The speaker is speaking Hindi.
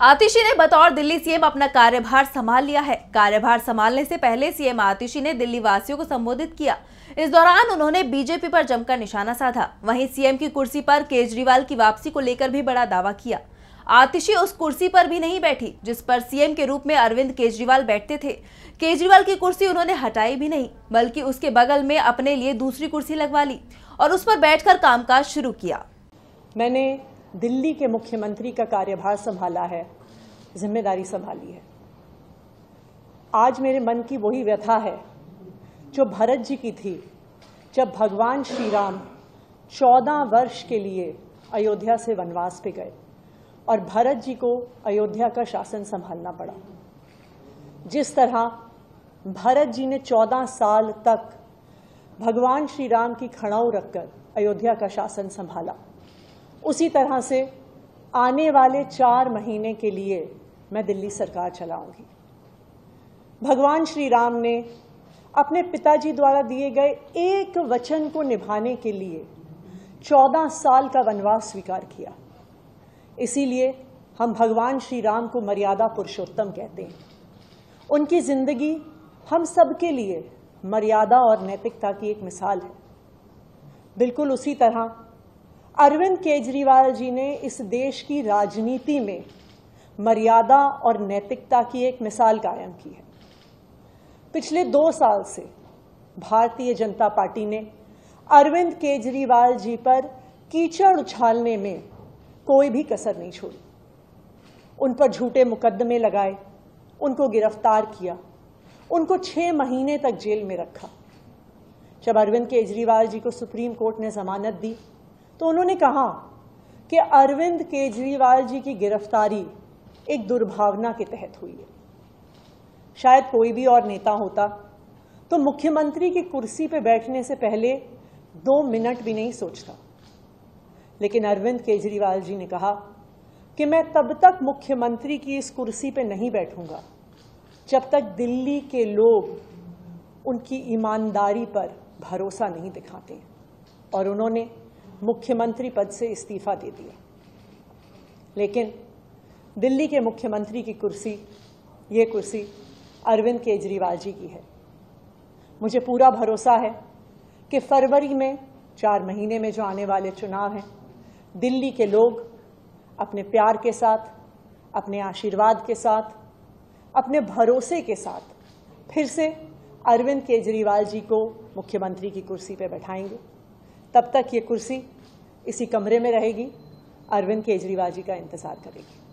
आतिशी ने बतौर दिल्ली सीएम अपना कार्यभार संभाल लिया है। कार्यभार संभालने से पहले सीएम आतिशी ने दिल्ली वासियों को संबोधित किया। इस दौरान उन्होंने बीजेपी पर जमकर निशाना साधा। वहीं सीएम की कुर्सी पर केजरीवाल की वापसी को लेकर भी बड़ा दावा किया। आतिशी उस कुर्सी पर भी नहीं बैठी, जिस पर सीएम के रूप में अरविंद केजरीवाल बैठते थे। केजरीवाल की कुर्सी उन्होंने हटाई भी नहीं, बल्कि उसके बगल में अपने लिए दूसरी कुर्सी लगवा ली और उस पर बैठकर कामकाज शुरू किया। मैंने दिल्ली के मुख्यमंत्री का कार्यभार संभाला है, ज़िम्मेदारी संभाली है। आज मेरे मन की वही व्यथा है, जो भरत जी की थी, जब भगवान श्री राम चौदह वर्ष के लिए अयोध्या से वनवास पे गए और भरत जी को अयोध्या का शासन संभालना पड़ा। जिस तरह भरत जी ने चौदह साल तक भगवान श्री राम की खड़ाऊ रखकर अयोध्या का शासन संभाला उसी तरह से आने वाले चार महीने के लिए मैं दिल्ली सरकार चलाऊँगी। भगवान श्री राम ने अपने पिताजी द्वारा दिए गए एक वचन को निभाने के लिए चौदह साल का वनवास स्वीकार किया। इसीलिए हम भगवान श्री राम को मर्यादा पुरुषोत्तम कहते हैं। उनकी ज़िंदगी हम सबके लिए मर्यादा और नैतिकता की एक मिसाल है। बिल्कुल उसी तरह अरविंद केजरीवाल जी ने इस देश की राजनीति में मर्यादा और नैतिकता की एक मिसाल कायम की है। पिछले दो साल से भारतीय जनता पार्टी ने अरविंद केजरीवाल जी पर कीचड़ उछालने में कोई भी कसर नहीं छोड़ी। उन पर झूठे मुकदमे लगाए, उनको गिरफ़्तार किया, उनको छह महीने तक जेल में रखा। जब अरविंद केजरीवाल जी को सुप्रीम कोर्ट ने जमानत दी तो उन्होंने कहा कि अरविंद केजरीवाल जी की गिरफ्तारी एक दुर्भावना के तहत हुई है। शायद कोई भी और नेता होता तो मुख्यमंत्री की कुर्सी पर बैठने से पहले दो मिनट भी नहीं सोचता। लेकिन अरविंद केजरीवाल जी ने कहा कि मैं तब तक मुख्यमंत्री की इस कुर्सी पर नहीं बैठूँगा, जब तक दिल्ली के लोग उनकी ईमानदारी पर भरोसा नहीं दिखाते। और उन्होंने मुख्यमंत्री पद से इस्तीफा दे दिया लेकिन दिल्ली के मुख्यमंत्री की कुर्सी, ये कुर्सी अरविंद केजरीवाल जी की है। मुझे पूरा भरोसा है कि फरवरी में, चार महीने में जो आने वाले चुनाव हैं, दिल्ली के लोग अपने प्यार के साथ, अपने आशीर्वाद के साथ, अपने भरोसे के साथ फिर से अरविंद केजरीवाल जी को मुख्यमंत्री की कुर्सी पर बैठाएँगे। तब तक ये कुर्सी इसी कमरे में रहेगी। अरविंद केजरीवाल जी का इंतज़ार करेगी।